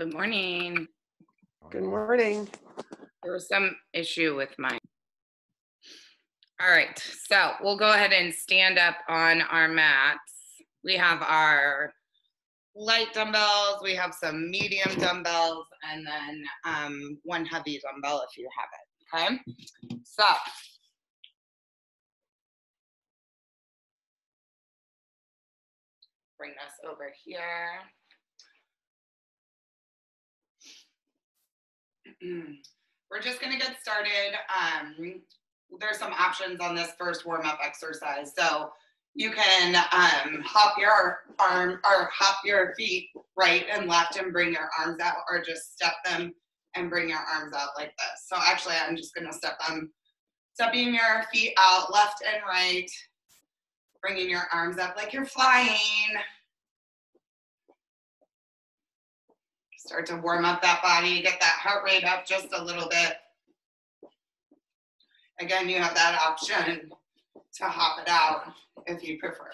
Good morning. Good morning. There was some issue with mine. All right, so we'll go ahead and stand up on our mats. We have our light dumbbells, we have some medium dumbbells, and then um, one heavy dumbbell if you have it, okay? So. Bring this over here. We're just gonna get started. Um, there's some options on this first warm-up exercise. So you can um, hop your arm or hop your feet right and left and bring your arms out or just step them and bring your arms out like this. So actually I'm just gonna step them, stepping your feet out left and right, bringing your arms up like you're flying. Start to warm up that body, get that heart rate up just a little bit. Again, you have that option to hop it out if you prefer.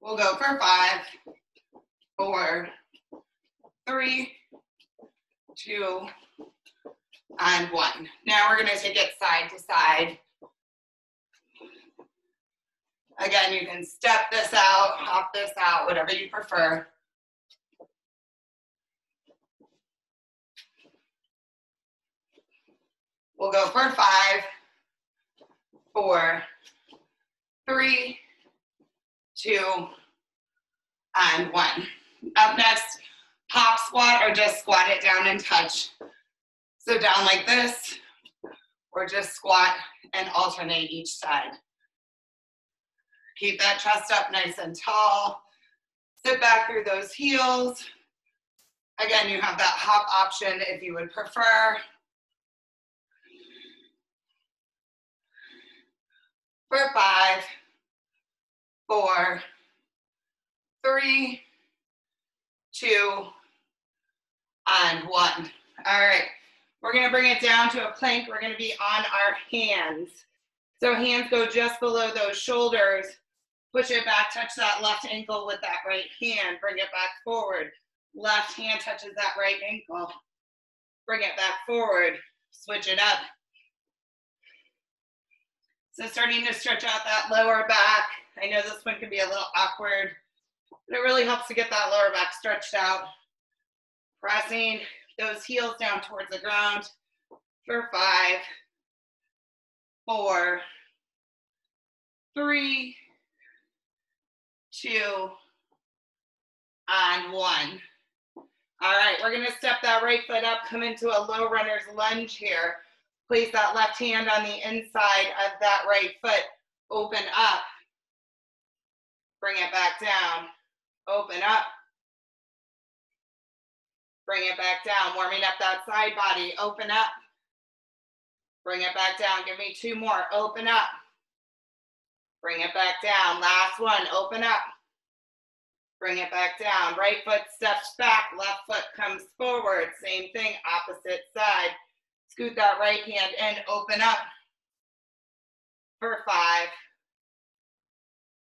We'll go for five, four, three, two, and one. Now we're gonna take it side to side. Again, you can step this out, hop this out, whatever you prefer. We'll go for five, four, three, two, and one. Up next, hop squat or just squat it down and touch. So down like this, or just squat and alternate each side. Keep that chest up nice and tall. Sit back through those heels. Again, you have that hop option if you would prefer. For five, four, three, two, and one. All right, we're gonna bring it down to a plank. We're gonna be on our hands. So hands go just below those shoulders. Push it back, touch that left ankle with that right hand. Bring it back forward. Left hand touches that right ankle. Bring it back forward. Switch it up. So starting to stretch out that lower back. I know this one can be a little awkward, but it really helps to get that lower back stretched out. Pressing those heels down towards the ground for five, four, three, two, and one. All right, we're gonna step that right foot up, come into a low runner's lunge here. Place that left hand on the inside of that right foot, open up. Bring it back down, open up. Bring it back down, warming up that side body, open up. Bring it back down, give me two more, open up. Bring it back down. Last one, open up. Bring it back down. Right foot steps back, left foot comes forward. Same thing, opposite side. Scoot that right hand in, open up. For five,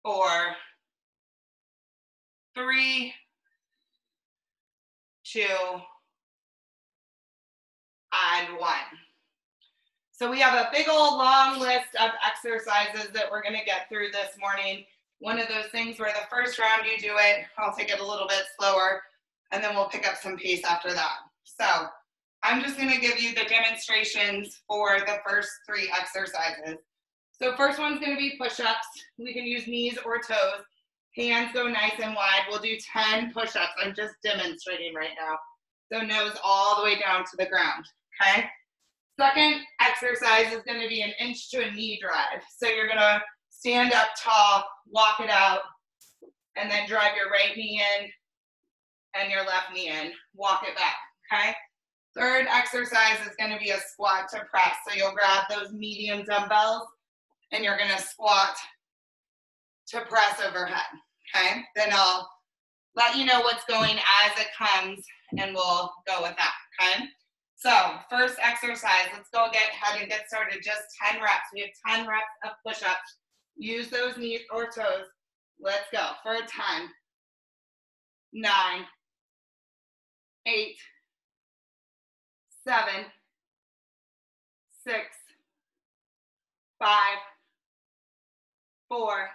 four, three, two, and one. So we have a big old long list of exercises that we're gonna get through this morning. One of those things where the first round you do it, I'll take it a little bit slower, and then we'll pick up some pace after that. So I'm just gonna give you the demonstrations for the first three exercises. So first one's gonna be push-ups. We can use knees or toes. Hands go nice and wide. We'll do 10 push-ups. I'm just demonstrating right now. So nose all the way down to the ground, okay? Second exercise is gonna be an inch to a knee drive. So you're gonna stand up tall, walk it out, and then drive your right knee in and your left knee in. Walk it back, okay? Third exercise is gonna be a squat to press. So you'll grab those medium dumbbells and you're gonna squat to press overhead, okay? Then I'll let you know what's going as it comes and we'll go with that, okay? So first exercise, let's go get ahead and get started. Just 10 reps. We have 10 reps of push-ups. Use those knees or toes. Let's go for a 10, nine, eight, seven, six, five, four,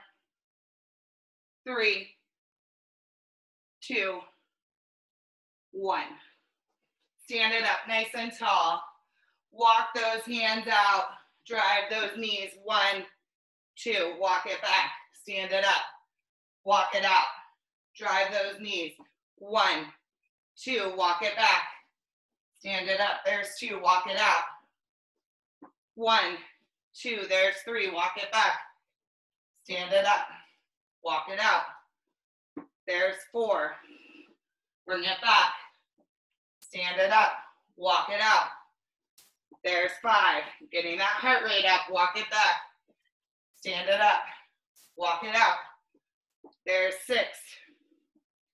three, two, one. Stand it up nice and tall. Walk those hands out. Drive those knees. One, two. Walk it back. Stand it up. Walk it out. Drive those knees. One, two. Walk it back. Stand it up. There's two. Walk it out. One, two. There's three. Walk it back. Stand it up. Walk it out. There's four. Bring it back. Stand it up. Walk it out. There's five. Getting that heart rate up. Walk it back. Stand it up. Walk it out. There's six.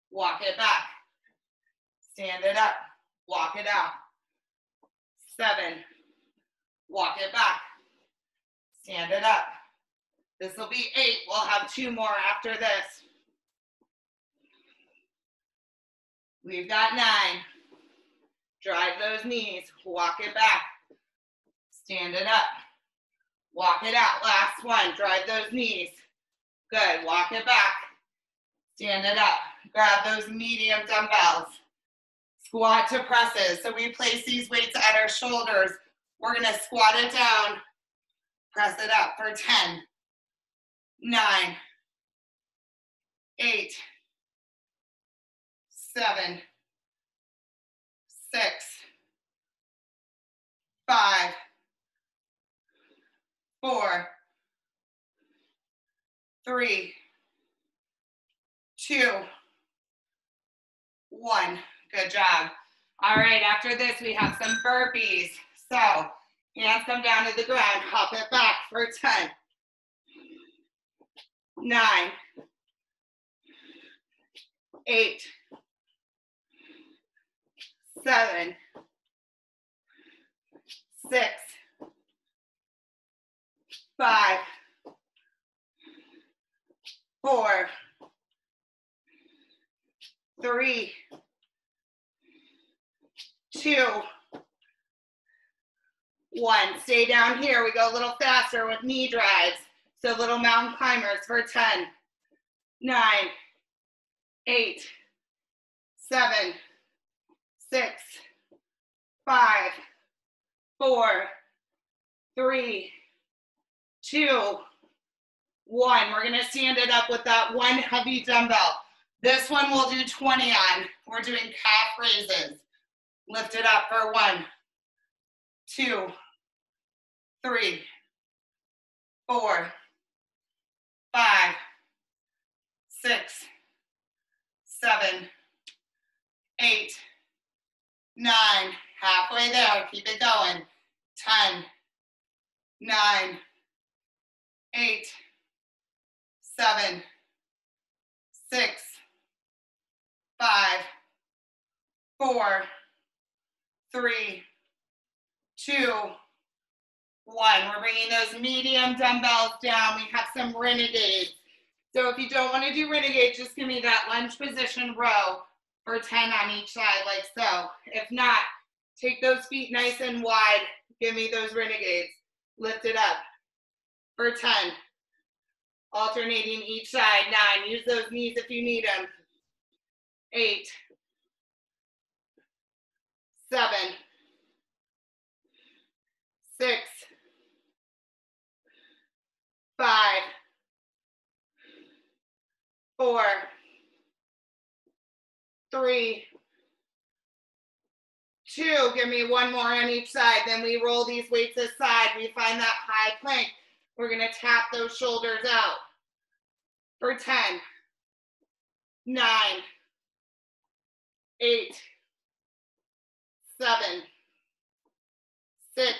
Walk it back. Stand it up. Walk it out. Seven. Walk it back. Stand it up. This will be eight. We'll have two more after this. We've got nine. Drive those knees. Walk it back. Stand it up. Walk it out. Last one. Drive those knees. Good. Walk it back. Stand it up. Grab those medium dumbbells. Squat to presses. So we place these weights at our shoulders. We're going to squat it down. Press it up for 10, 9, 8, 7, 6, 5, 4, 3, 2, 1. Good job. All right, after this, we have some burpees. So, hands come down to the ground, hop it back for 10, 9, 8, 7, 6, 5, 4, 3, two, one. Stay down here. We go a little faster with knee drives. So little mountain climbers for 10, nine, eight, seven, six, five, four, three, two, one. We're gonna stand it up with that one heavy dumbbell. This one we'll do 20 on. We're doing calf raises. Lift it up for one, two, three, four, five, six, seven, eight, nine, halfway there, keep it going, 10, nine, eight, seven, six, five, four, three, two, one. We're bringing those medium dumbbells down. We have some renegades. So if you don't want to do renegade, just give me that lunge position row for 10 on each side like so. If not, take those feet nice and wide. Give me those renegades. Lift it up for 10. Alternating each side. Nine. Use those knees if you need them. Eight seven, six, five, four, three, two. Give me one more on each side. Then we roll these weights aside. We find that high plank. We're going to tap those shoulders out for 10, 9, 8, seven, six,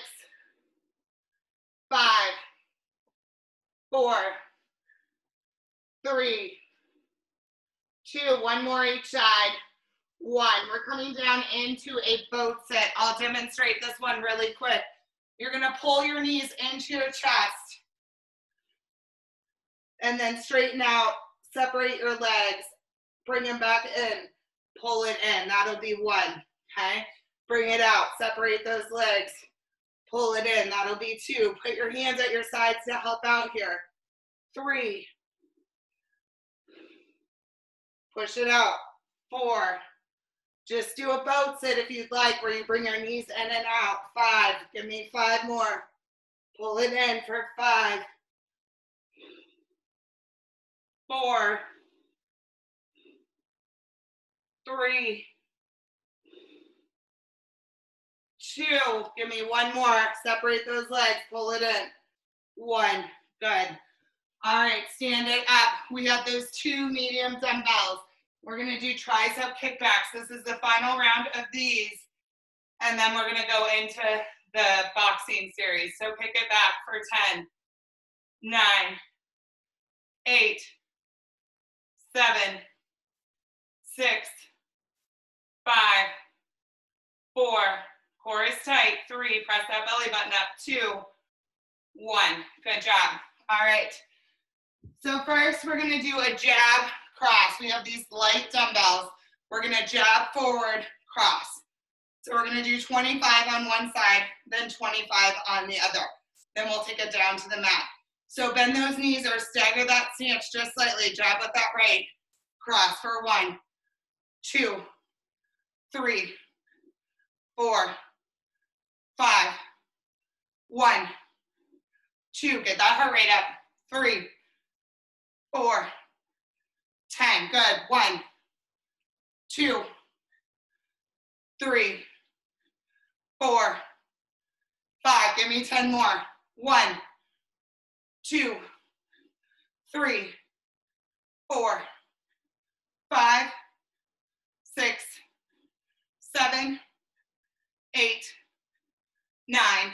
five, four, three, two, one more each side, one. We're coming down into a boat sit. I'll demonstrate this one really quick. You're gonna pull your knees into your chest. and then straighten out, separate your legs, bring them back in, pull it in. That'll be one, okay? Bring it out, separate those legs, pull it in. That'll be two. Put your hands at your sides to help out here. Three. Push it out. Four. Just do a boat sit if you'd like, where you bring your knees in and out. Five. Give me five more. Pull it in for five. Four. Three. Two. Give me one more. Separate those legs. Pull it in. One. Good. All right, stand it up. We have those two medium dumbbells. We're gonna do tricep kickbacks. This is the final round of these. And then we're gonna go into the boxing series. So kick it back for 10, 9, 8, 7, 6, 5, 4, core is tight, 3, press that belly button up, 2, 1. Good job. All right. So first we're gonna do a jab cross. We have these light dumbbells. We're gonna jab forward, cross. So we're gonna do 25 on one side, then 25 on the other. Then we'll take it down to the mat. So bend those knees or stagger that stance just slightly. Jab with that right. Cross for one, two, three, four, five, one, two. Get that heart rate up. Three, four, 10. Good. One, two, three, four, five. Give me 10 more. One, two, three, four, five, six, seven, eight, nine,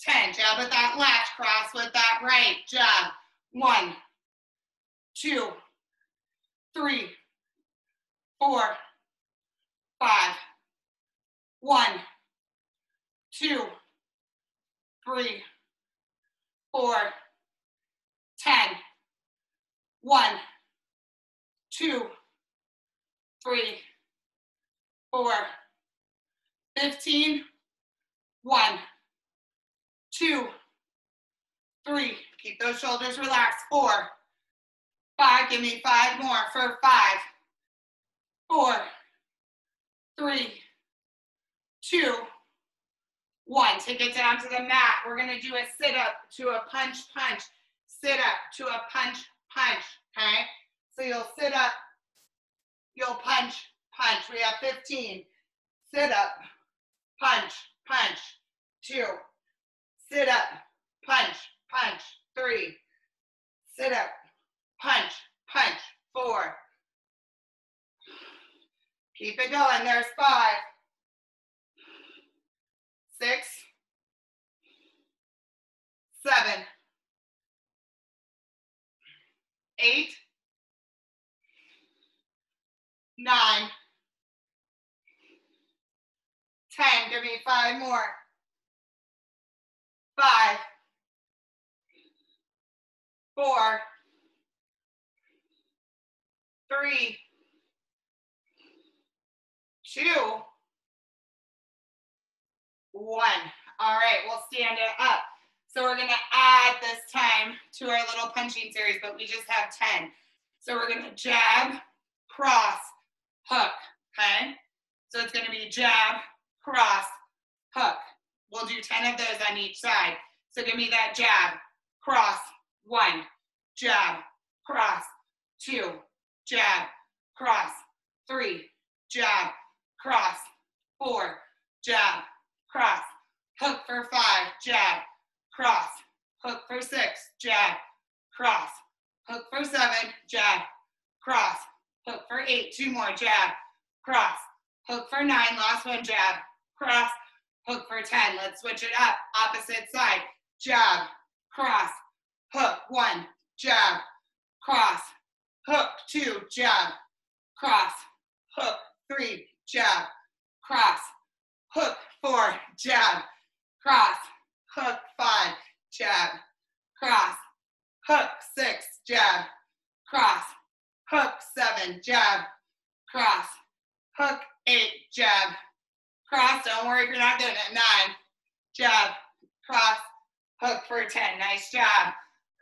ten. Jab with that left, cross with that right. Jab. One, two, three, four, five, one, two, three, four, ten, one, two, three, four, fifteen, one, two, three. Keep those shoulders relaxed. Four, Five, give me five more for five, four, three, two, one. Take it down to the mat. We're gonna do a sit up to a punch, punch, sit up to a punch, punch, okay? So you'll sit up, you'll punch, punch. We have 15. Sit up, punch, punch, two. Sit up, punch, punch, three. Sit up, punch, punch, four. Keep it going, there's five, six, seven, eight, nine, ten. Give me five more. Five, four, three, two, one. All right, we'll stand it up. So we're gonna add this time to our little punching series, but we just have 10. So we're gonna jab, cross, hook, okay? So it's gonna be jab, cross, hook. We'll do 10 of those on each side. So give me that jab, cross, one, jab, cross, two, jab, cross, three, jab, cross, four, jab, cross, hook for five, jab, cross, hook for six, jab, cross, hook for seven, jab, cross, hook for eight, two more, jab, cross, hook for nine, last one, jab, cross, hook for 10. Let's switch it up, opposite side, jab, cross, hook, one, jab, cross, hook, two, jab, cross, hook, three, jab, cross, hook, four, jab, cross, hook, five, jab, cross, hook, six, jab, cross, hook, seven, jab, cross, hook, eight, jab, cross, don't worry if you're not doing it, nine, jab, cross, hook for 10, nice job.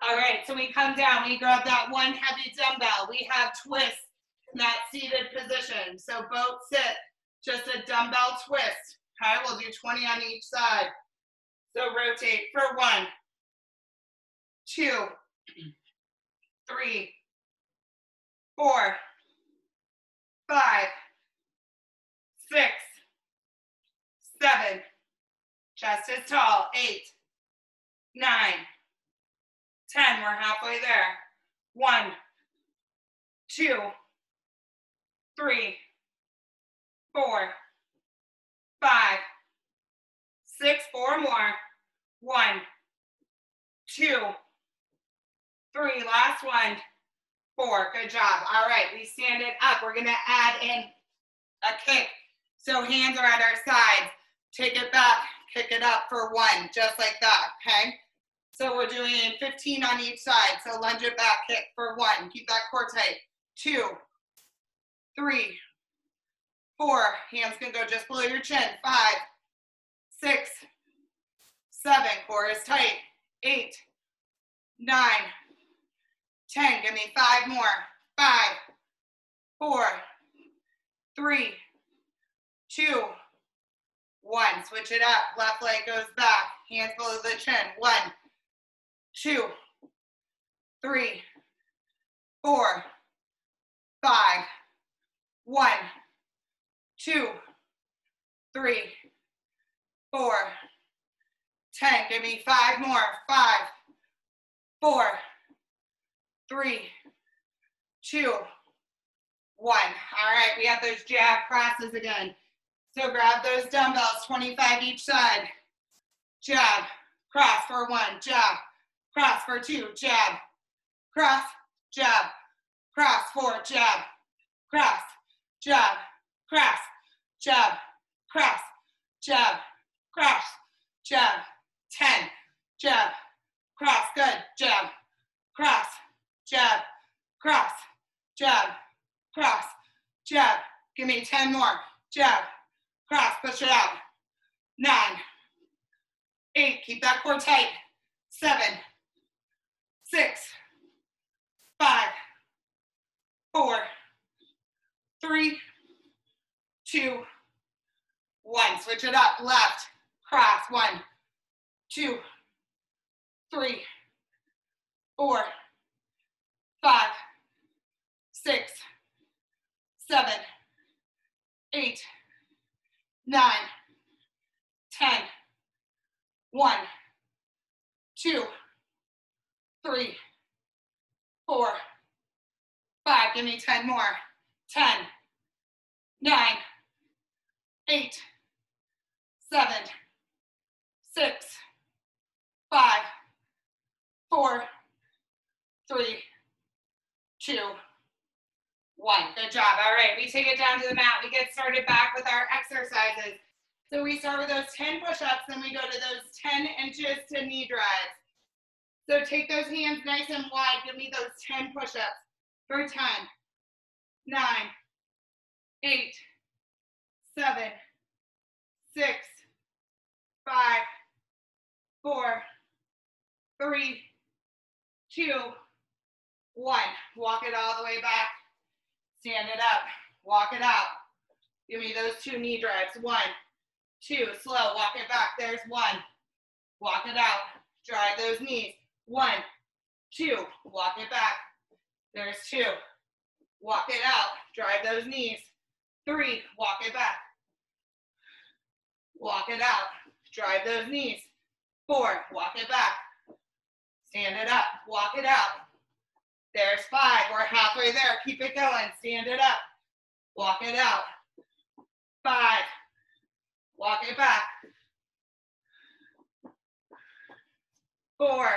All right, so we come down, we grab that one heavy dumbbell, we have twist in that seated position. So boat sit, just a dumbbell twist. Okay, we'll do 20 on each side. So rotate for one, two, three, four, five, six, seven, chest is tall, eight, nine, ten, we're halfway there. One, two, three, four, five, six, four more. One, two, three, last one, four. Good job. All right, we stand it up. We're gonna add in a kick. So hands are at our sides. Take it back, kick it up for one, just like that, okay? So we're doing 15 on each side. So lunge it back, kick for one. Keep that core tight. Two, three, four. Hands can go just below your chin. Five, six, seven. Core is tight. Eight, nine, ten. Give me five more. Five, four, three, two, one. Switch it up. Left leg goes back. Hands below the chin. One, two, three, four, five, one, two, three, four, ten. Give me five more. Five, four, three, two, one. All right, we have those jab crosses again. So grab those dumbbells, 25 each side. Jab, cross for one, jab, cross for two, jab, cross, jab, cross for jab, cross, jab, cross, jab, cross, jab, cross, jab, 10, jab, cross, good, jab, cross, jab, cross, jab, cross, jab. Give me 10 more, jab, cross, push it out. Nine, eight, keep that core tight. Seven, six, five, four, three, two, one. Switch it up, left, cross, one, two, three, four, five, six, seven, eight, nine, ten, one, two, three, four, five. Give me 10 more. 10, nine, eight, seven, six, five, four, three, two, one. Good job. All right, we take it down to the mat. We get started back with our exercises. So we start with those 10 push-ups, then we go to those 10 inches to knee drives. So take those hands nice and wide. Give me those 10 push-ups for 10, 9, 8, 7, 6, 5, 4, 3, 2, 1. Walk it all the way back. Stand it up. Walk it out. Give me those two knee drives. One, two, slow. Walk it back. There's one. Walk it out. Drive those knees. One, two. Walk it back. There's two. Walk it out. Drive those knees. Three. Walk it back. Walk it out. Drive those knees. Four. Walk it back. Stand it up. Walk it out. There's five. We're halfway there. Keep it going. Stand it up. Walk it out. Five. Walk it back. Four.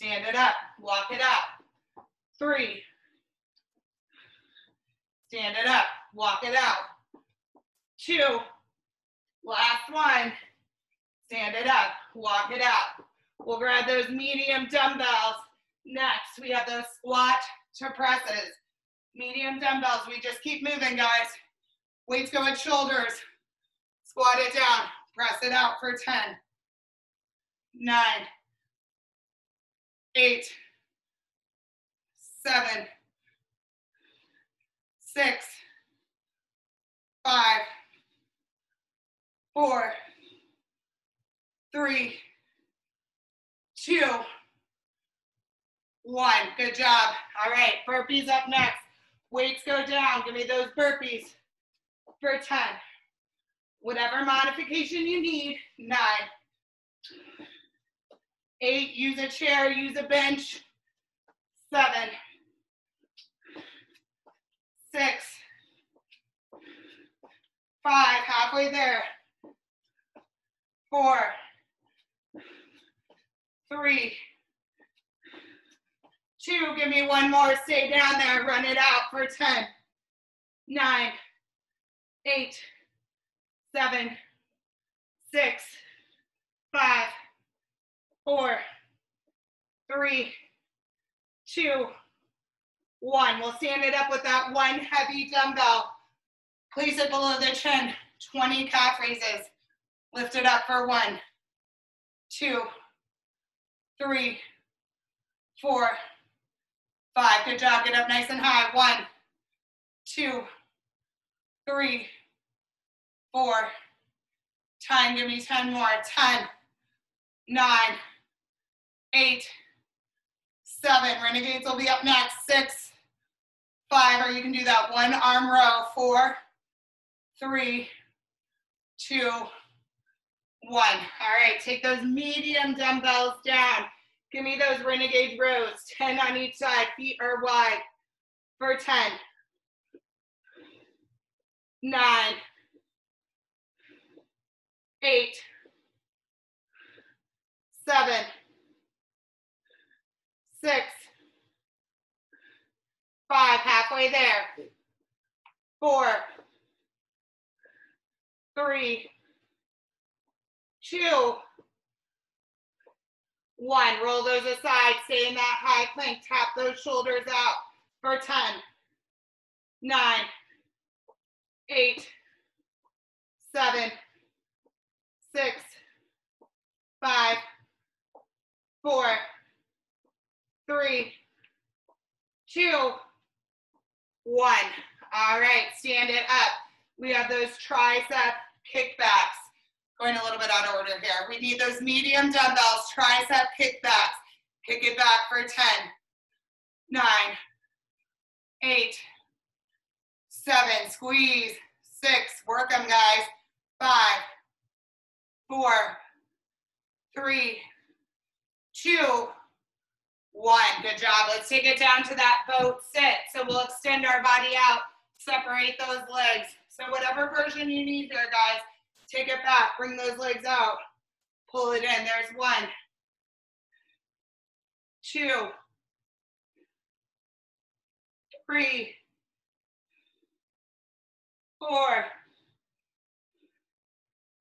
Stand it up. Walk it out. Three. Stand it up. Walk it out. Two. Last one. Stand it up. Walk it out. We'll grab those medium dumbbells. Next, we have those squat to presses. Medium dumbbells, we just keep moving, guys. Weights go at shoulders. Squat it down, press it out for 10, nine, eight, seven, six, five, four, three, two, one. Good job. All right, burpees up next. Weights go down. Give me those burpees for 10. Whatever modification you need, nine. Eight, use a chair, use a bench. Seven. Six. Five, halfway there. Four. Three. Two, give me one more, stay down there, run it out for 10. Nine, eight, seven, six, five, four, three, two, one. We'll stand it up with that one heavy dumbbell. Place it below the chin. 20 calf raises. Lift it up for one, two, three, four, five. Good job. Get up nice and high. One, two, three, four. Time. Give me 10 more. 10, nine, eight, seven. Renegades will be up next. Six, five, or you can do that one arm row. Four, three, two, one. All right, take those medium dumbbells down. Give me those renegade rows, 10 on each side, feet are wide for 10, nine, eight, seven, six, five, halfway there, four, three, two, one. Roll those aside, stay in that high plank, tap those shoulders out for 10, nine, eight, seven, six, five, four, three, two, one. All right, stand it up. We have those tricep kickbacks. Going a little bit out of order here. We need those medium dumbbells, tricep kickbacks. Kick it back for 10, nine, eight, seven, squeeze, six, work them guys, five, four, three, two, one. Good job. Let's take it down to that boat sit. So we'll extend our body out, separate those legs. So whatever version you need there, guys, take it back, bring those legs out, pull it in. There's one, two, three, four,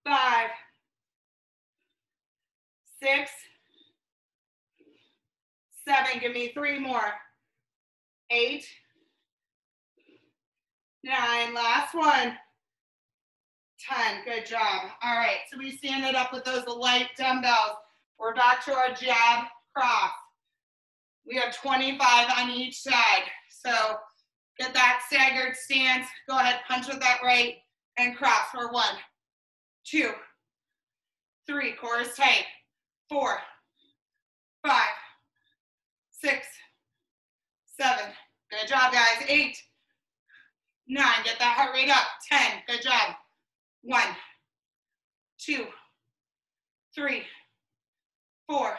five, six, seven, give me three more, eight, nine, last one, 10, good job. All right, so we stand it up with those light dumbbells. We're back to our jab cross. We have 25 on each side. So get that staggered stance. Go ahead, punch with that right and cross for one, two, three, core is tight, four, five, six, seven. Good job, guys. Eight, nine, get that heart rate up. 10, good job. One, two, three, four,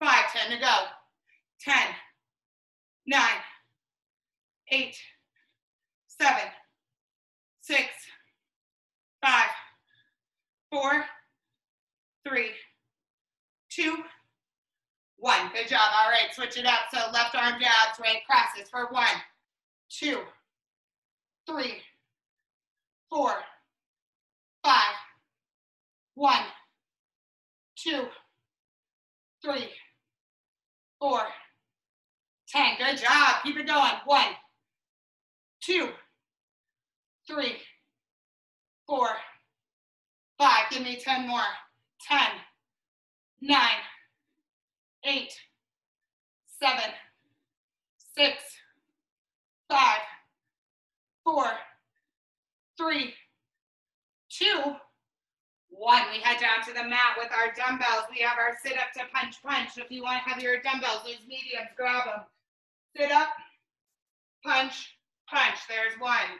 five, 10 to go. 10, nine, eight, seven, six, five, four, three, two, one. Good job. All right, switch it up. So left arm jabs, right crosses for one, two, three, four, five, one, two, three, four, ten. Good job. Keep it going. One, two, three, four, five. Give me 10 more. 10, nine, eight, seven, six, five, four, three, two, one. We head down to the mat with our dumbbells. We have our sit up to punch punch. If you want heavier dumbbells, those mediums, grab them. Sit up, punch, punch. There's one.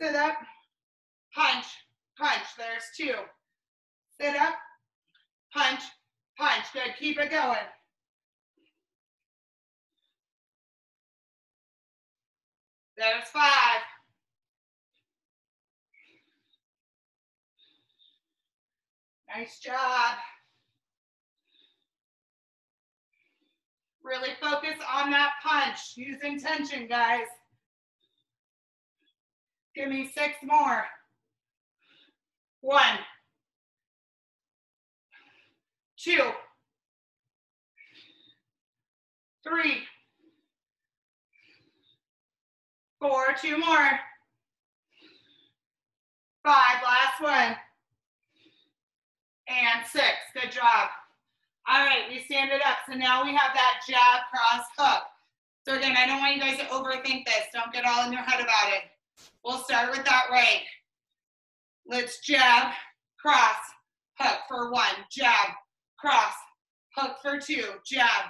Sit up, punch, punch. There's two. Sit up, punch, punch. Good. Keep it going. There's five. Nice job. Really focus on that punch. Use intention, guys. Give me six more. One, two, three, four, two more, five, last one, and six. Good job. All right, we stand it up. So now we have that jab, cross, hook. So again, I don't want you guys to overthink this. Don't get all in your head about it. We'll start with that right. Let's jab, cross, hook for one, jab, cross, hook for two, jab,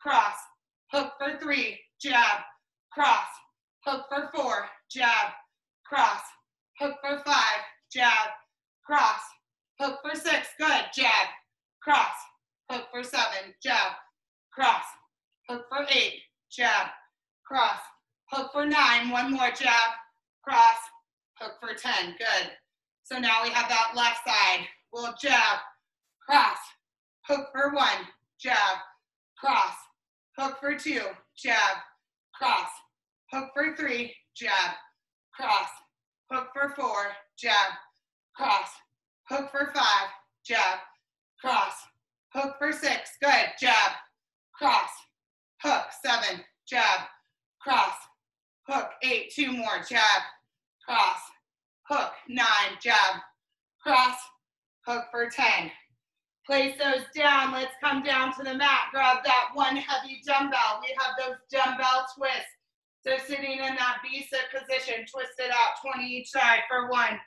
cross, hook for three, jab, cross, hook for four, jab, cross, hook for five, jab, cross, hook for six, good, jab, cross, hook for seven, jab, cross, hook for eight, jab, cross, hook for nine, one more jab, cross, hook for 10, good. So now we have that left side. We'll jab, cross, hook for one, jab, cross, hook for two, jab, cross, hook for three, jab, cross, hook for four, jab, cross, hook for five, jab, cross, hook for six, good, jab, cross, hook, seven, jab, cross, hook, eight, two more, jab, cross, hook, nine, jab, cross, hook for 10. Place those down. Let's come down to the mat. Grab that one heavy dumbbell. We have those dumbbell twists. So sitting in that V-sit position, twist it out, 20 each side for one.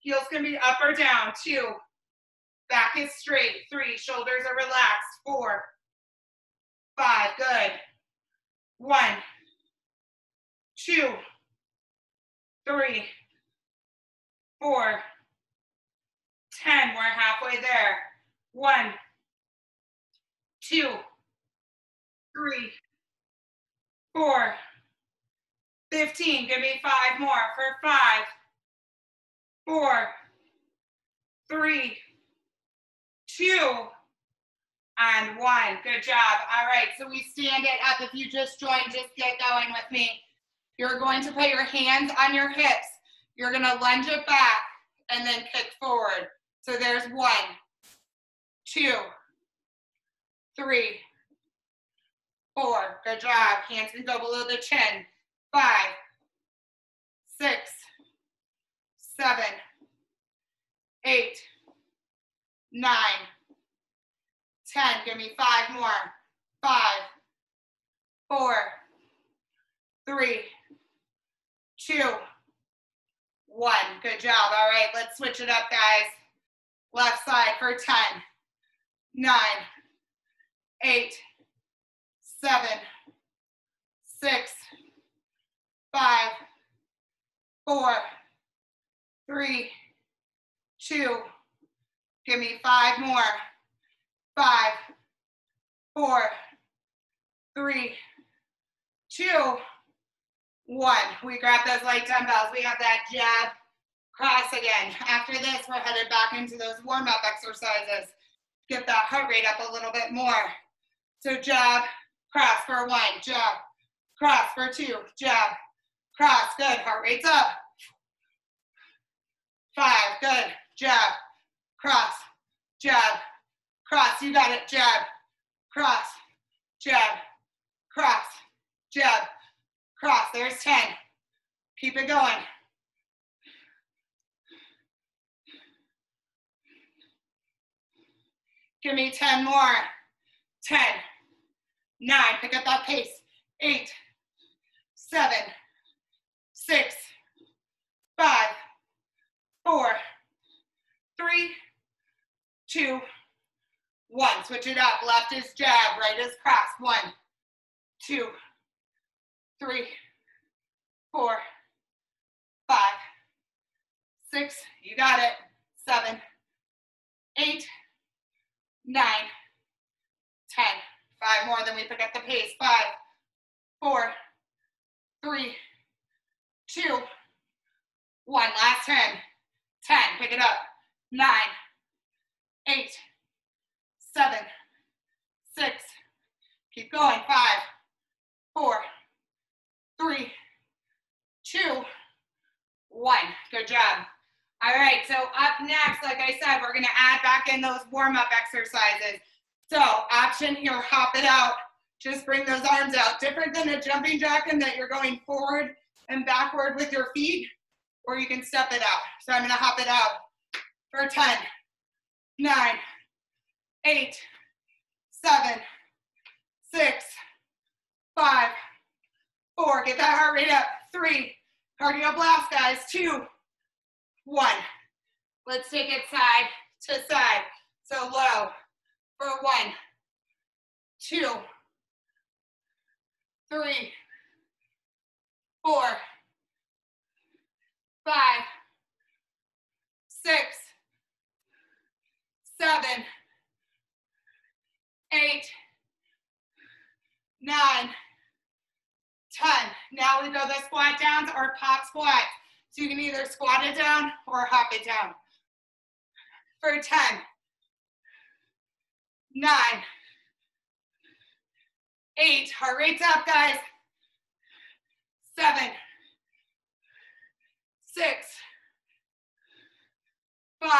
Heels can be up or down, two. Back is straight, three. Shoulders are relaxed, four. Five, good. One, two, three, four, 10. We're halfway there. One, two, three, four, 15. Give me five more for five, four, three, two, and one. Good job. All right, so we stand it up. If you just joined, just get going with me. You're going to put your hands on your hips. You're gonna lunge it back and then kick forward. So there's one, two, three, four. Good job. Hands can go below the chin. Five, six, seven, eight, nine, ten. Give me five more. Five, four, three, two, one. Good job. All right, let's switch it up, guys. Left side for 10, nine, eight, seven, six, five, four, three, two. Give me five more. Five, four, three, two, one. We grab those light dumbbells. We have that jab, cross again. After this, we're headed back into those warm-up exercises. Get that heart rate up a little bit more. So jab, cross for one, jab, cross for two, jab, cross, good, heart rate's up. Five, good, jab, cross, jab, cross, you got it, jab, cross, jab, cross, jab, cross. There's 10. Keep it going. Give me 10 more. 10, 9, pick up that pace. 8, 7, 6, 5, 4, 3, 2, 1. Switch it up. Left is jab, right is cross. 1, 2, 3, 4, 5, 6, you got it. 7, 8, nine, ten. Five more, then we pick up the pace. Five, four, three, two, one. Last ten. Ten, pick it up. Nine, eight, seven, six. Keep going. Five, four, three, two, one. Good job. All right, so up next, like I said, we're gonna add back in those warm-up exercises. So option here, hop it out. Just bring those arms out. Different than a jumping jack in that you're going forward and backward with your feet, or you can step it out. So I'm gonna hop it out for 10, nine, eight, seven, six, five, four. Get that heart rate up. Three, cardio blast, guys. Two, one. Let's take it side to side. So low for one, two, three, four, five, six, seven, eight, nine, ten. Now we go the squat downs or pop squat. So you can either squat it down or hop it down. For 10, 9, 8, heart rate's up guys, 7, 6, 5,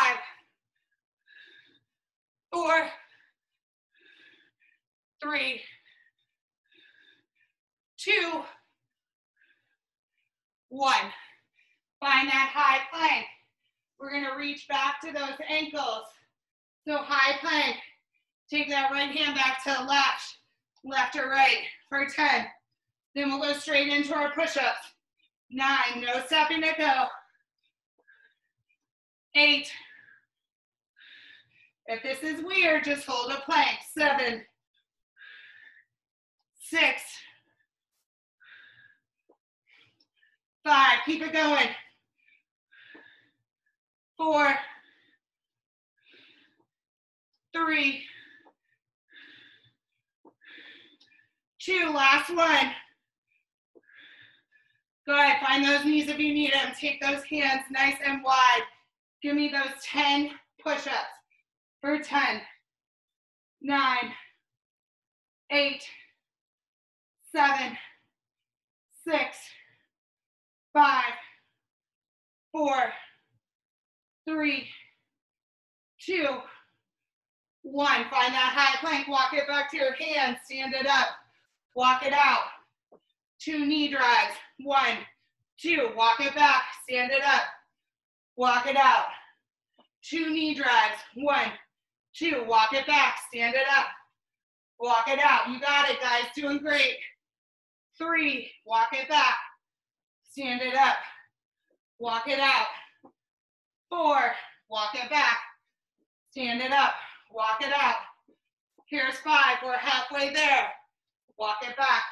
4, 3, 2, 1. Find that high plank. We're gonna reach back to those ankles. So high plank. Take that right hand back to the left, left or right for 10. Then we'll go straight into our push-ups. Nine, no stopping to go. Eight. If this is weird, just hold a plank. Seven. Six. Five, keep it going four, three, two, last one. Good, find those knees if you need them. Take those hands nice and wide. Give me those 10 push-ups for 10, nine, eight, seven, six, five, four, three, two, one. Find that high plank, walk it back to your hands, stand it up, walk it out. Two knee drives, one, two, walk it back, stand it up, walk it out. Two knee drives, one, two, walk it back, stand it up, walk it out. You got it, guys, doing great. Three, walk it back, stand it up, walk it out. Four, walk it back. Stand it up, walk it out. Here's five, we're halfway there. Walk it back.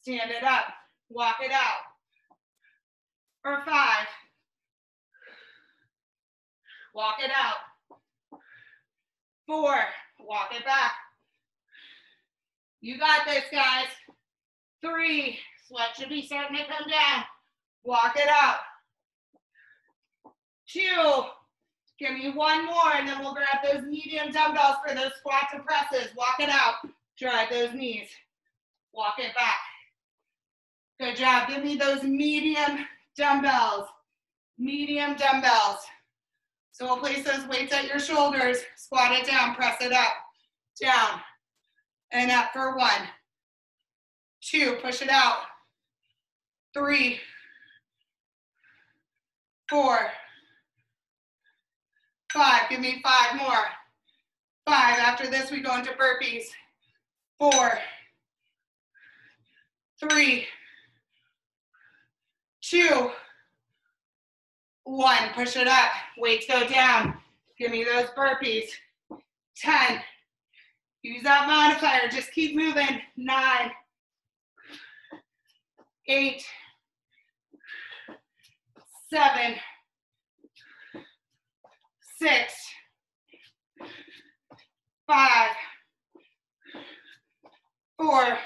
Stand it up, walk it out. For five. Walk it out. Four, walk it back. You got this, guys. Three, sweat should be starting to come down. Walk it out two. Give me one more, and then we'll grab those medium dumbbells for those squat and presses. Walk it out. Drive those knees. Walk it back. Good job. Give me those medium dumbbells. Medium dumbbells. So we'll place those weights at your shoulders, squat it down, press it up, down, and up for one, two, push it out, three, four, five, give me five more, five. After this, we go into burpees, four, three, two, one. Push it up. Weights go down. Give me those burpees. 10. Use that modifier. Just keep moving. Nine, eight, seven, six, five, four,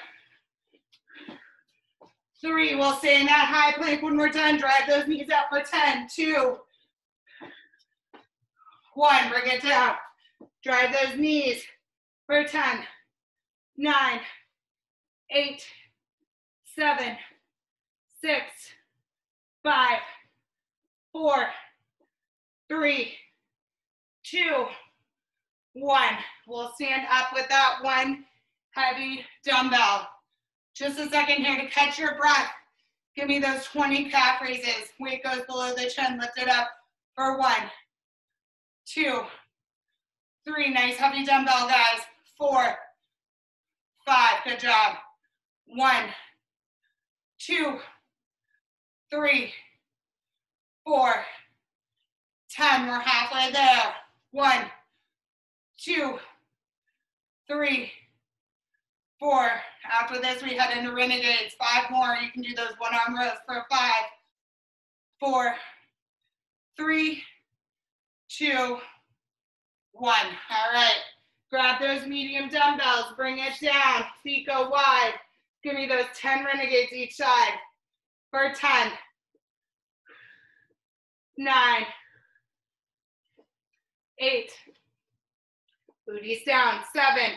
three. We'll stay in that high plank when we're done. Drive those knees out for 10, two, one. Bring it down. Drive those knees for 10, nine, eight, seven, six, five, four, three, two, one. We'll stand up with that one heavy dumbbell. Just a second here to catch your breath. Give me those 20 calf raises. Weight goes below the chin. Lift it up for one, two, three. Nice heavy dumbbell, guys. Four, five. Good job. One, two, three, four, ten. We're halfway there. One, two, three, four. After this, we head into renegades. Five more. You can do those one arm rows for five, four, three, two, one. All right. Grab those medium dumbbells. Bring it down. Feet go wide. Give me those 10 renegades each side for 10, nine, eight, booties down, seven,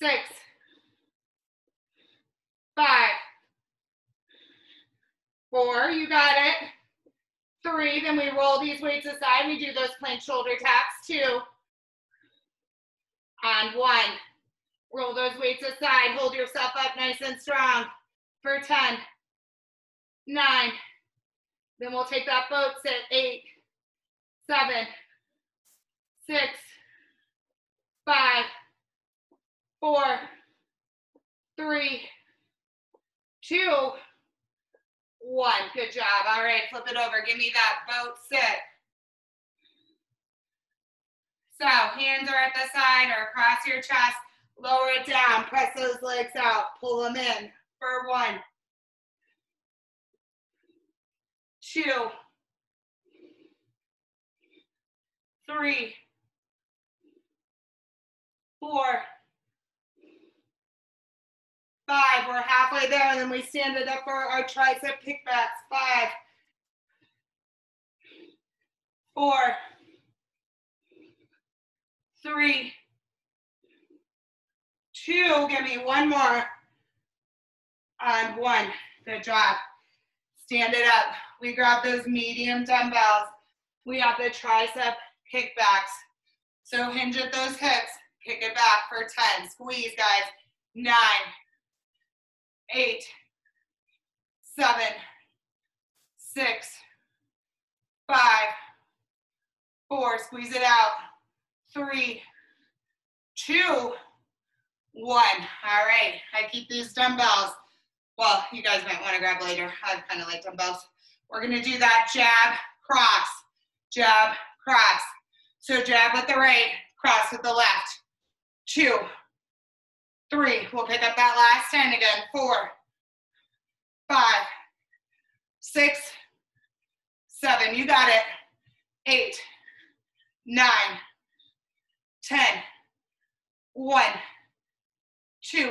six, five, four, you got it. Three, then we roll these weights aside. We do those plank shoulder taps, two, and one. Roll those weights aside. Hold yourself up nice and strong for 10, nine. Then we'll take that boat. Sit, eight, seven, six, five, four, three, two, one. Good job. All right, flip it over. Give me that boat sit. So hands are at the side or across your chest. Lower it down. Press those legs out. Pull them in for one, two, three, four, five. We're halfway there, and then we stand it up for our tricep kickbacks. Five, four, three, two. Give me one more. On one. Good job. Stand it up. We grab those medium dumbbells. We have the tricep kickbacks. So hinge at those hips. Kick it back for 10. Squeeze, guys. Nine, eight, seven, six, five, four. Squeeze it out. Three, two, one. All right. I keep these dumbbells. Well, you guys might want to grab later. I kind of like dumbbells. We're going to do that jab, cross, jab, cross. So jab with the right, cross with the left. Two, three. We'll pick up that last 10 again. Four, five, six, seven. You got it. Eight, nine, ten, one, two,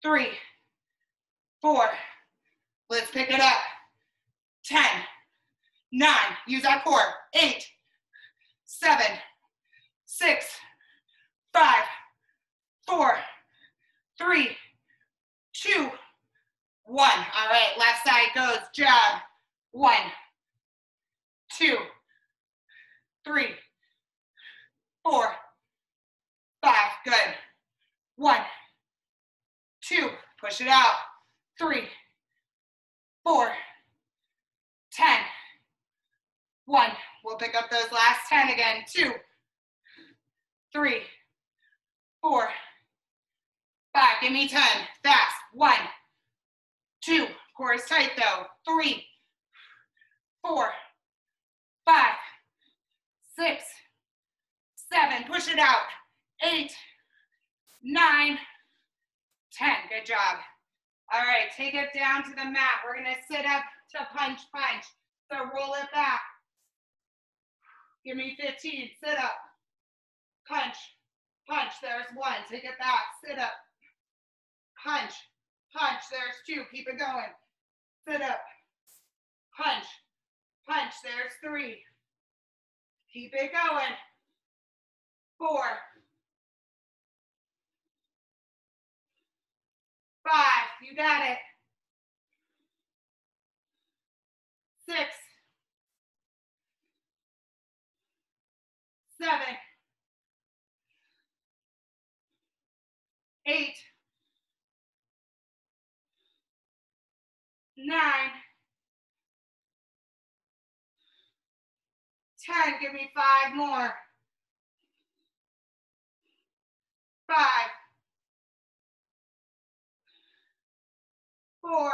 three, four. Let's pick it up. 10, 9, use that core. 8, 7, 6, 5, 4, 3, 2, 1. All right, left side goes jab. 1, two, three, four, five. Good. One, two, push it out. Three, four, ten. One. We'll pick up those last 10 again. Two, three, four, five. Give me 10. Fast. One, two. Core is tight though. Three, four, five, six, seven. Push it out. Eight, nine, ten. Good job. All right, take it down to the mat. We're gonna sit up to punch, punch. So roll it back. Give me 15. Sit up. Punch. Punch. There's one. Take it back. Sit up. Punch. Punch. There's two. Keep it going. Sit up. Punch. Punch. There's three. Keep it going. Four. Five. You got it. Six. Seven. Eight. Nine. Ten. Give me five more. Five. Four.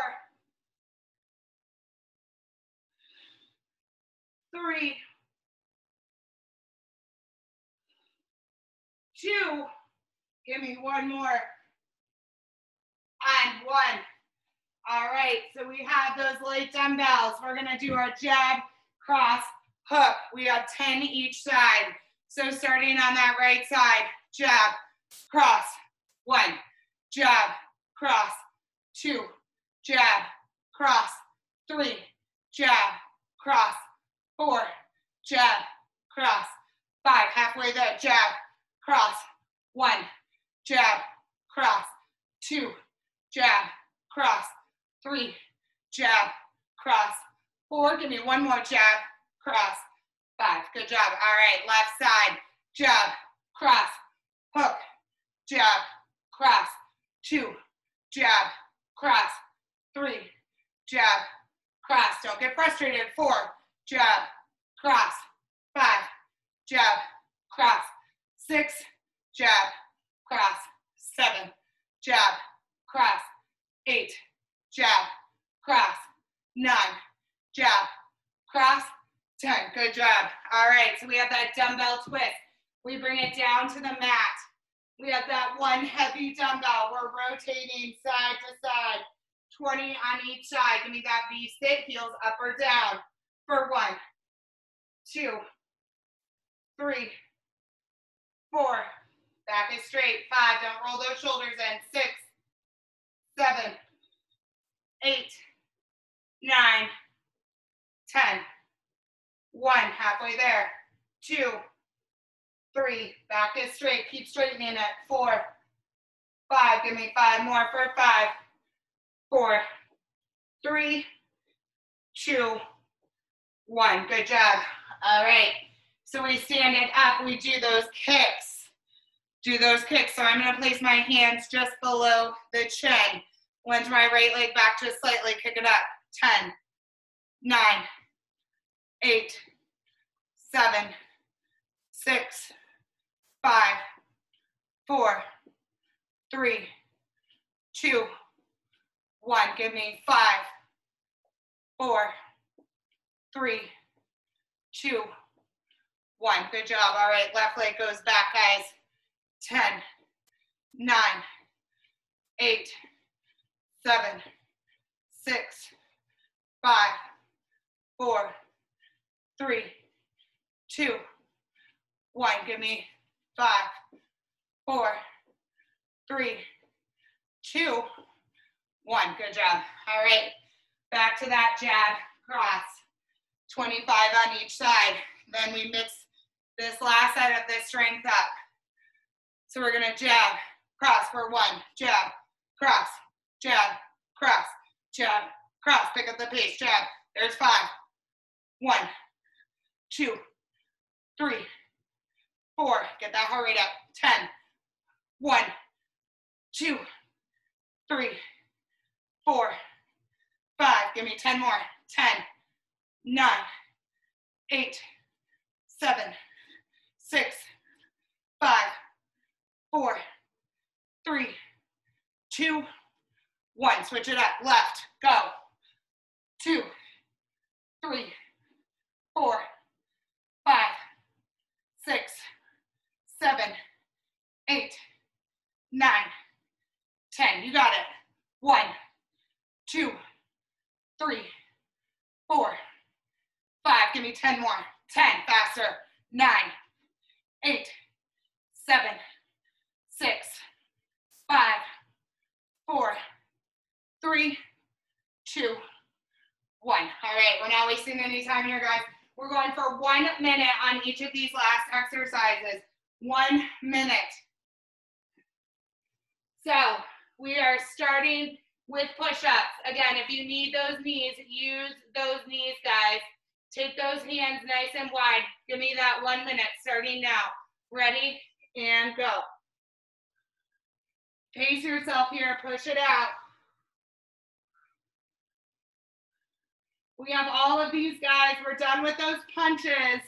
Three. Two. Give me one more. And one. All right, so we have those light dumbbells. We're gonna do our jab, cross, hook. We have 10 each side. So starting on that right side, jab, cross, one, jab, cross, two, jab, cross, three, jab, cross, four, jab, cross, five, halfway there, jab, cross, one, jab, cross, two, jab, cross, three, jab, cross, four, give me one more jab, cross, five, good job. All right, left side, jab, cross, hook, jab, cross, two, jab, cross, three, jab, cross, don't get frustrated, four, jab, cross, five, jab, cross, six, jab, cross, seven, jab, cross, eight, jab, cross, nine, jab, cross, 10. Good job. All right, so we have that dumbbell twist. We bring it down to the mat. We have that one heavy dumbbell. We're rotating side to side, 20 on each side. Give me that V sit, heels up or down for one, two, three, four, back is straight, five, don't roll those shoulders in, six, seven, eight, nine, ten, one, halfway there, two, three, back is straight, keep straightening it, four, five, give me five more for five, four, three, two, one, good job. All right, so we stand it up, we do those kicks. Do those kicks. So I'm gonna place my hands just below the chin. Lunge my right leg back just slightly, kick it up. 10, 9, 8, 7, 6, 5, 4, 3, 2, 1. Give me 5, 4, 3, 2, 1. Good job. All right, left leg goes back, guys. 10, 9, 8, 7, 6, 5, 4, 3, 2, 1. Give me 5, 4, 3, 2, 1. Good job. All right, back to that jab, cross. 25 on each side. Then we mix this last side of this strength up. So we're gonna jab, cross for one, jab, cross, jab, cross, jab, cross. Pick up the pace, jab. There's five. One, two, three, four. Get that heart rate up. 10, one, two, three, four, five. Give me 10 more. 10, nine, eight, seven, six, five, four, three, two, one. Switch it up. Left. Go. Two, three, four, five, six, seven, eight, nine, ten. You got it. One, two, three, four, five. Give me 10 more. 10, faster. Nine, eight, seven, six, five, four, three, two, one. All right, we're not wasting any time here, guys. We're going for one minute on each of these last exercises. One minute. So we are starting with push-ups. Again, if you need those knees, use those knees, guys. Take those hands nice and wide. Give me that one minute starting now. Ready and go. Pace yourself here, push it out. We have all of these guys. We're done with those punches.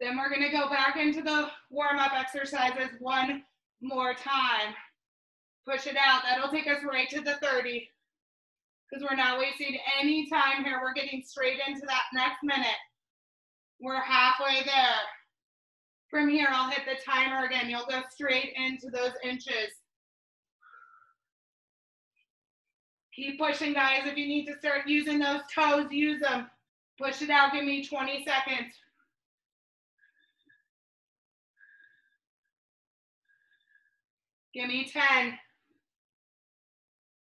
Then we're gonna go back into the warm-up exercises one more time. Push it out. That'll take us right to the 30 because we're not wasting any time here. We're getting straight into that next minute. We're halfway there. From here, I'll hit the timer again. You'll go straight into those inches. Keep pushing, guys. If you need to start using those toes, use them. Push it out. Give me 20 seconds. Give me 10.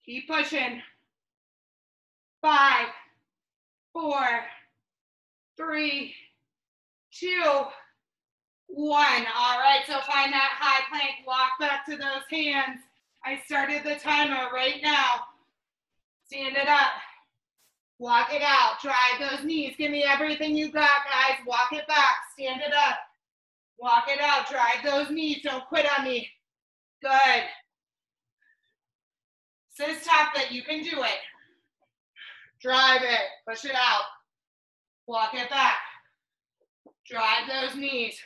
Keep pushing. Five, four, three, two, one. All right, so find that high plank. Walk back to those hands. I started the timer right now. Stand it up. Walk it out. Drive those knees. Give me everything you got, guys. Walk it back. Stand it up. Walk it out. Drive those knees. Don't quit on me. Good. This is tough, but you can do it. Drive it. Push it out. Walk it back. Drive those knees.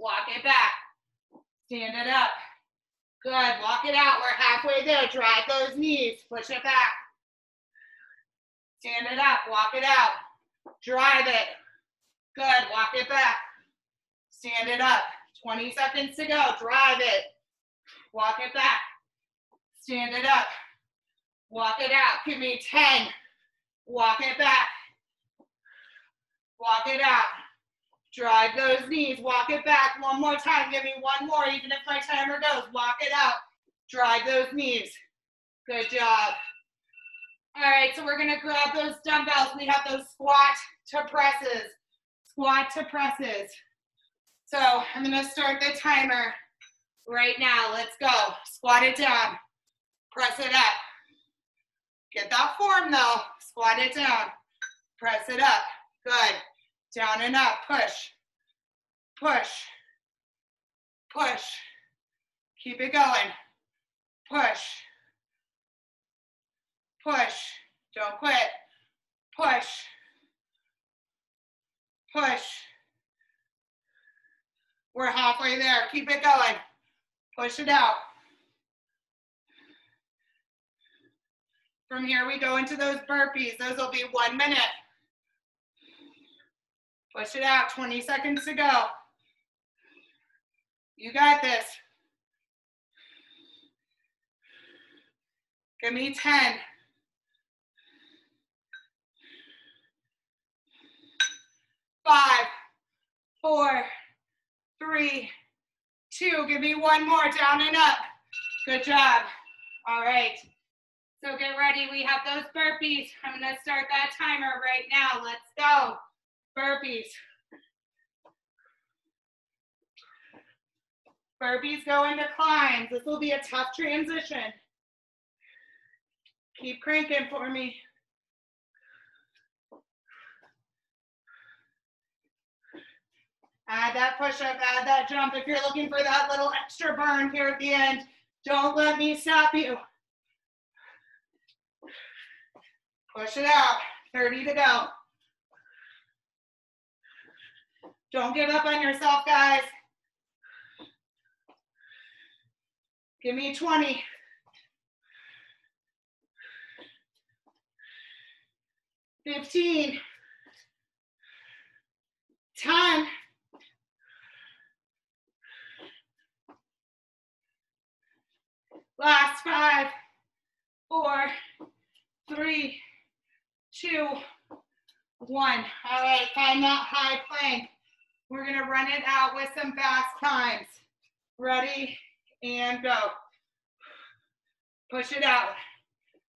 Walk it back. Stand it up. Good. Walk it out. We're halfway there. Drive those knees. Push it back. Stand it up. Walk it out. Drive it. Good. Walk it back. Stand it up. 20 seconds to go. Drive it. Walk it back. Stand it up. Walk it out. Give me 10. Walk it back. Walk it out. Drive those knees. Walk it back. One more time. Give me one more, even if my timer goes. Walk it out. Drive those knees. Good job. All right, so we're gonna grab those dumbbells. We have those squat to presses. Squat to presses. So I'm gonna start the timer right now. Let's go. Squat it down. Press it up. Get that form though. Squat it down. Press it up. Good. Down and up. Push. Push. Push. Keep it going. Push. Push. Don't quit. Push. Push. We're halfway there. Keep it going. Push it out. From here, we go into those burpees. Those will be one minute. Push it out, 20 seconds to go. You got this. Give me 10. Five, four, three, two. Give me one more, down and up. Good job. All right. So get ready. We have those burpees. I'm to start that timer right now. Let's go. Burpees. Burpees go into climbs. This will be a tough transition. Keep cranking for me. Add that push up, add that jump. If you're looking for that little extra burn here at the end, don't let me stop you. Push it out, 30 to go. Don't give up on yourself, guys. Give me 20. Fifteen. Ten. Last five, four, three, two, one. All right, find that high plank. We're gonna run it out with some fast times. Ready and go. Push it out.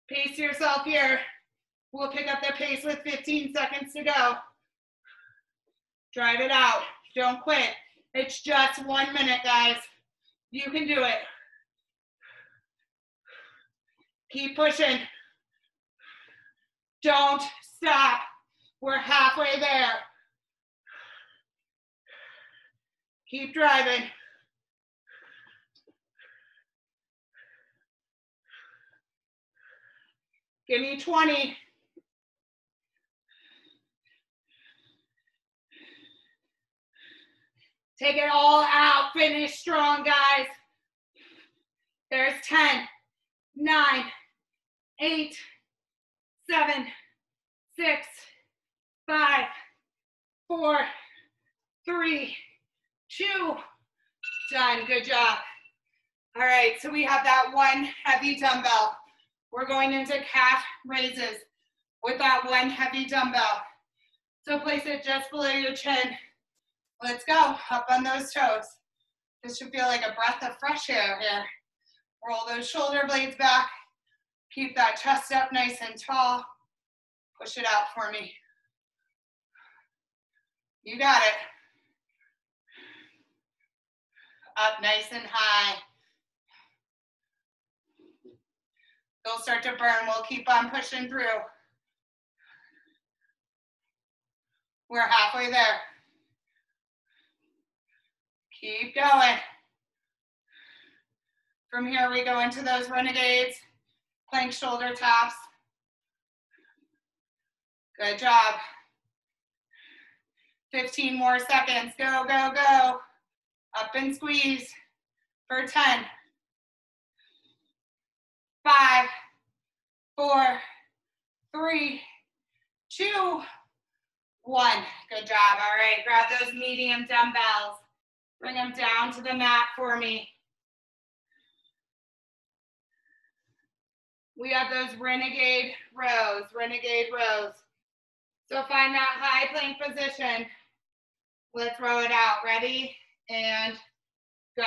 Pace yourself here. We'll pick up the pace with 15 seconds to go. Drive it out. Don't quit. It's just one minute, guys. You can do it. Keep pushing. Don't stop. We're halfway there. Keep driving. Give me 20. Take it all out. Finish strong, guys. There's 10, 9, 8, 7, 6, 5, 4, 3, 2, done. Good job. All right, so we have that one heavy dumbbell. We're going into calf raises with that one heavy dumbbell. So place it just below your chin. Let's go, up on those toes. This should feel like a breath of fresh air here. Roll those shoulder blades back. Keep that chest up nice and tall. Push it out for me. You got it. Up nice and high. They'll start to burn. We'll keep on pushing through. We're halfway there. Keep going. From here, we go into those renegades, plank shoulder taps. Good job. 15 more seconds. Go, go, go. Up and squeeze for 10 five, four, three, two, one. Good job. All right, grab those medium dumbbells. Bring them down to the mat for me. We have those renegade rows, renegade rows. So find that high plank position. Let's row it out. Ready? And go.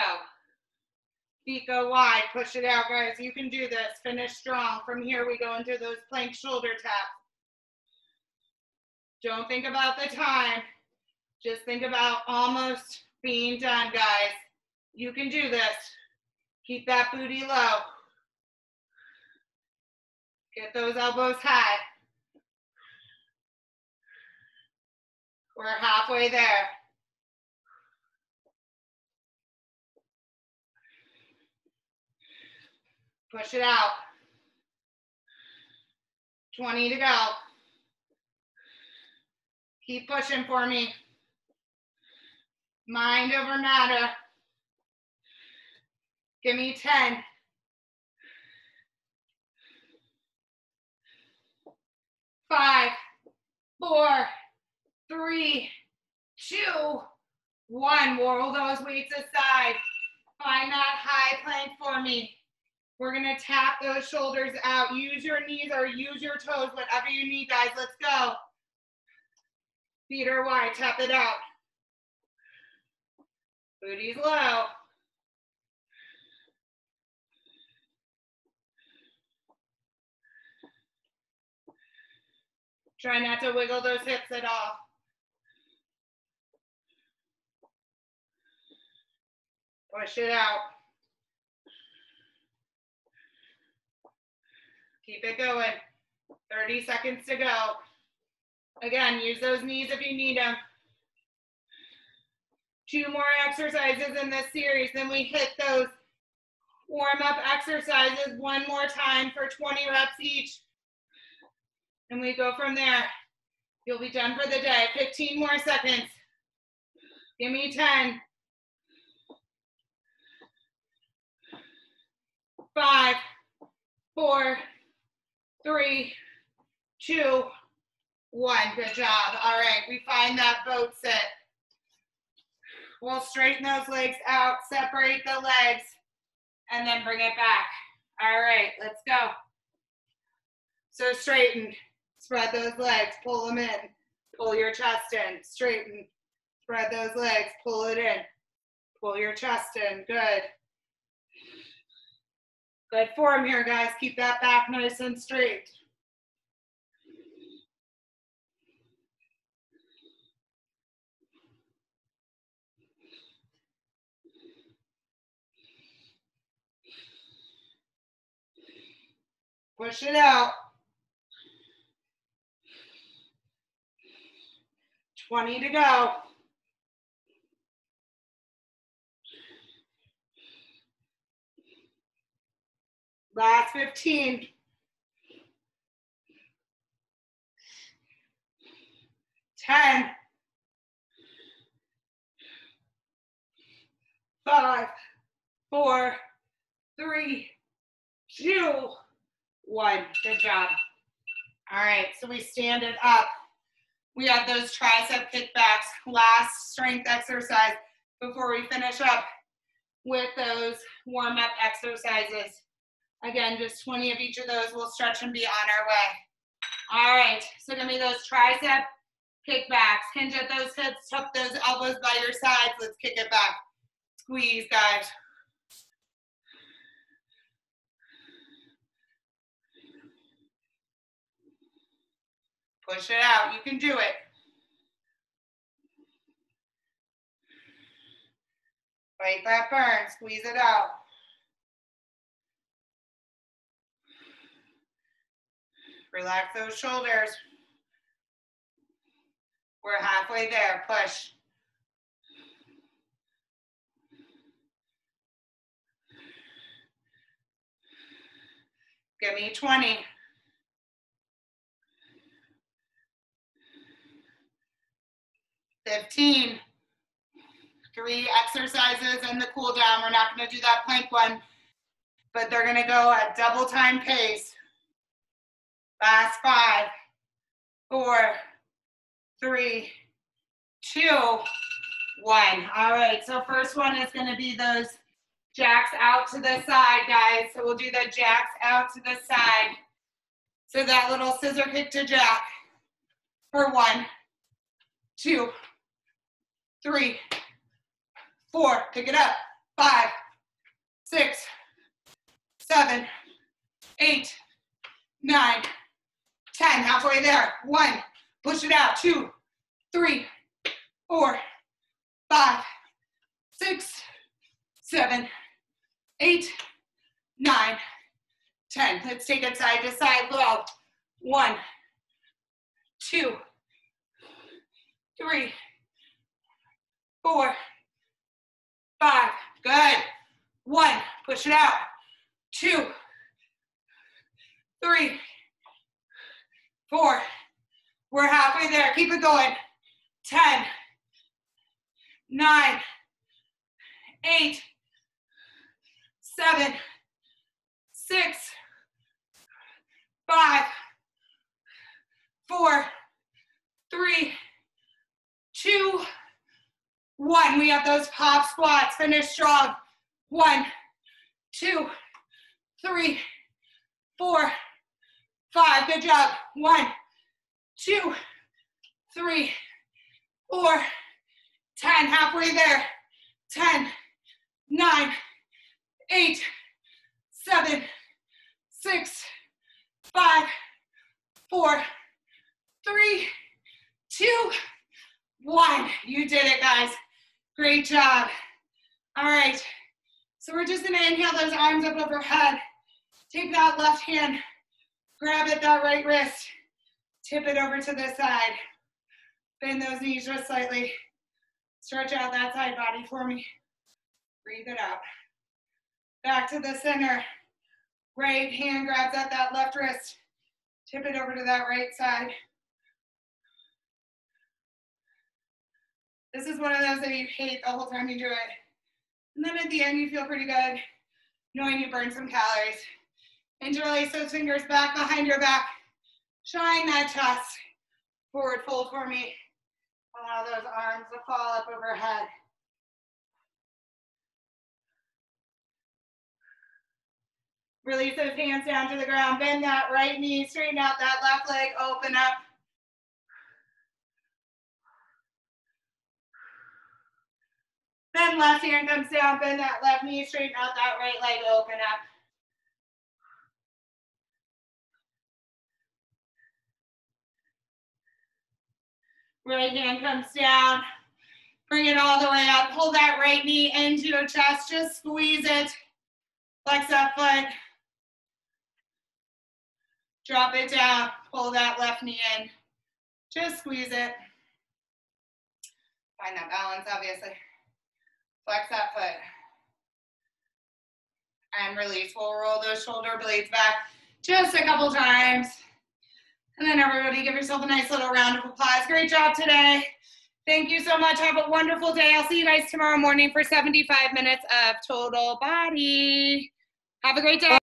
Feet go wide, push it out, guys. You can do this. Finish strong. From here, we go into those plank shoulder taps. Don't think about the time. Just think about almost being done, guys. You can do this. Keep that booty low. Get those elbows high. We're halfway there. Push it out. 20 to go. Keep pushing for me. Mind over matter. Give me 10. Five, four, three, two, one. Roll those weights aside. Find that high plank for me. We're gonna tap those shoulders out. Use your knees or use your toes, whatever you need, guys. Let's go. Feet are wide, tap it out. Booty's low. Try not to wiggle those hips at all. Push it out. Keep it going. 30 seconds to go. Again, use those knees if you need them. Two more exercises in this series. Then we hit those warm up exercises one more time for 20 reps each. And we go from there. You'll be done for the day. 15 more seconds. Give me 10. Five, four, three, two, one. Good job. All right, we find that boat sit. We'll straighten those legs out, separate the legs, and then bring it back. All right, let's go. So straighten, spread those legs, pull them in, pull your chest in, straighten, spread those legs, pull it in, pull your chest in, good. Good form here, guys. Keep that back nice and straight. Push it out. 20 to go. Last 15. Ten. Five, four, three, two, one. Good job. All right, so we stand it up. We have those tricep kickbacks, last strength exercise before we finish up with those warm up exercises. Again, just 20 of each of those. We'll stretch and be on our way. All right, so give me those tricep kickbacks. Hinge at those hips, tuck those elbows by your sides. Let's kick it back. Squeeze, guys. Push it out. You can do it. Fight that burn. Squeeze it out. Relax those shoulders. We're halfway there. Push. Give me 20. Fifteen. Three exercises and the cool down. We're not going to do that plank one, but they're going to go at double time pace. Last five, four, three, two, one. All right, so first one is gonna be those jacks out to the side, guys. So we'll do the jacks out to the side. So that little scissor kick to jack for one, two, three, four, pick it up, five, six, seven, eight, nine, ten. halfway there. One, push it out. two, three, four, five, six, seven, eight, nine, ten. Let's take it side to side. Low. One, two, three, four, five. Good. One, push it out. Two, three, four. We're halfway there. Keep it going. 10, 9, 8, 7, 6, 5, 4, 3, 2, 1. We have those pop squats. Finish strong. 1, 2, 3, 4, five. Good job. One, two, three, four, ten. Halfway there. Ten, nine, eight, seven, six, five, four, three, two, one. You did it, guys. Great job. All right. So we're just gonna inhale those arms up overhead. Take that left hand Grab at that right wrist. Tip it over to the side. Bend those knees just slightly. Stretch out that side body for me. Breathe it out. Back to the center. Right hand grabs at that left wrist. Tip it over to that right side. This is one of those that you hate the whole time you do it. And then at the end, you feel pretty good, knowing you burned some calories. Interlace those fingers back behind your back. Shine that chest. Forward fold for me. Allow those arms to fall up overhead. Release those hands down to the ground. Bend that right knee, straighten out that left leg, open up. Then left hand comes down, bend that left knee, straighten out that right leg, open up. Right hand comes down. Bring it all the way up. Pull that right knee into your chest. Just squeeze it. Flex that foot. Drop it down. Pull that left knee in. Just squeeze it. Find that balance, obviously. Flex that foot. And release. We'll roll those shoulder blades back just a couple times. And then everybody give yourself a nice little round of applause. Great job today. Thank you so much. Have a wonderful day. I'll see you guys tomorrow morning for 75 minutes of total body. Have a great day.